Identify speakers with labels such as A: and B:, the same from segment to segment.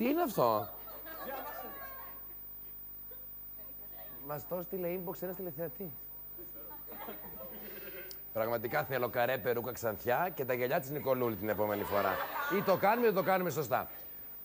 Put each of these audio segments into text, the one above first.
A: Τι είναι αυτό; Μας το στείλε inbox ένας τηλεθεατής. Πραγματικά θέλω καρέ περούκα ξανθιά και τα γυαλιά της Νικολούλη την επόμενη φορά. Ή το κάνουμε ή δεν το κάνουμε σωστά.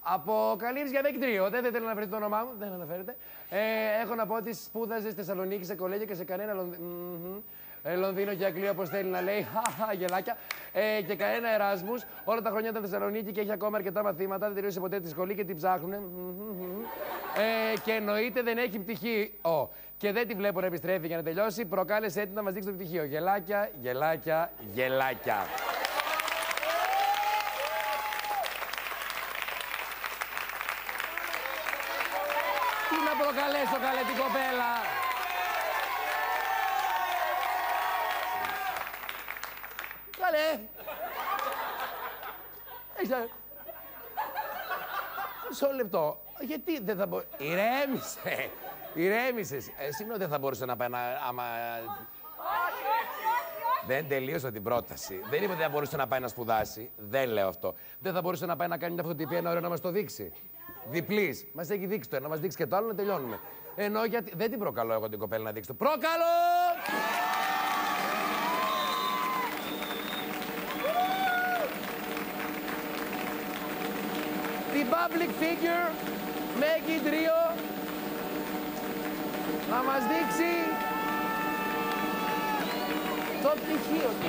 A: Από Καλύβης για Δέκτριο. Δεν θέλω να αναφέρετε το όνομά μου, δεν αναφέρετε. Ε, έχω να πω ότι σπούδαζες στη Θεσσαλονίκη σε κολέγια και σε κανένα Λονδίνο. Ε, Λονδίνο και Αγγλία, όπως θέλει να λέει. Χαχα, γελάκια. Ε, και κανένα Εράσμους. Όλα τα χρόνια ήταν Θεσσαλονίκη και έχει ακόμα αρκετά μαθήματα. Δεν τελείωσε ποτέ τη σχολή και την ψάχνουν. Ε, και εννοείται δεν έχει πτυχίο. Oh. Και δεν τη βλέπω να επιστρέφει για να τελειώσει. Προκάλεσε έτοιμο να μας δείξει το πτυχίο. Γελάκια, γελάκια, γελάκια. Τι να προκαλέσω καλέ την κοπέλα. Καλέ. Έχεις να- Μισό λεπτό. Γιατί δεν θα μπορεί. Ηρέμησε. Ηρέμησες. Εσύ δεν θα μπορούσε να πάει να. Άμα... Δεν τελείωσα την πρόταση. Δεν είπε ότι δεν μπορούσε να πάει να σπουδάσει. Δεν λέω αυτό. Δεν θα μπορούσε να πάει να κάνει μια φωτοτυπία ένα ωραίο να μας το δείξει. Διπλής. Μας έχει δείξει το ένα, να μας δείξει και το άλλο να τελειώνουμε. Ενώ γιατί. Δεν την προκαλώ εγώ την κοπέλα να δείξει το. Προκαλώ! Την public figure Μέγι Τρίο να μας δείξει το πτυχίο του.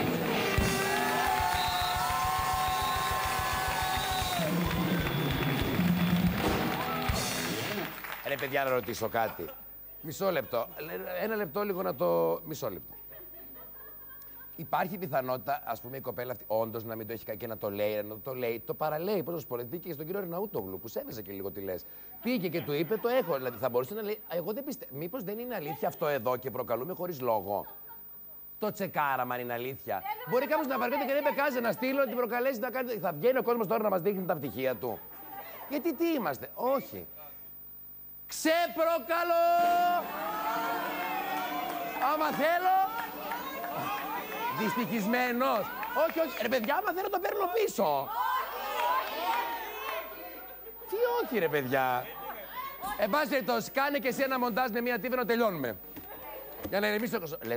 A: Ρε παιδιά να ρωτήσω κάτι. Μισό λεπτό. Ένα λεπτό λίγο να το... Μισό λεπτό. Υπάρχει πιθανότητα, ας πούμε, η κοπέλα αυτή όντως να μην το έχει κάνει και να το λέει, να το λέει. Το παραλέει, πώς να σου πω. Δηλαδή, και στον κύριο Ρεναούτογλου που σέβεσαι και λίγο τι λες. Πήγε και του είπε, το έχω. Δηλαδή, θα μπορούσε να λέει, Εγώ δεν πιστεύω. Μήπως δεν είναι αλήθεια αυτό εδώ και προκαλούμε χωρίς λόγο; Το τσεκάραμα αν είναι αλήθεια. Μπορεί κάποιος να βαριέται και δεν με κάζει να στείλω, να την προκαλέσει να κάνει. Θα βγαίνει ο κόσμος τώρα να μας δείχνει τα πτυχία του. Γιατί τι είμαστε, Όχι. Ξεπροκαλώ! Άμα θέλω, Δυστυχισμένος. Όχι, όχι. Ρε παιδιά, άμα θέλω το παίρνω πίσω. Τι όχι, ρε παιδιά. Εν πάση περιπτώσει, κάνε και εσύ ένα μοντάζ με μία τίβενο, τελειώνουμε. Για να ηρεμήσει ο κόσμος.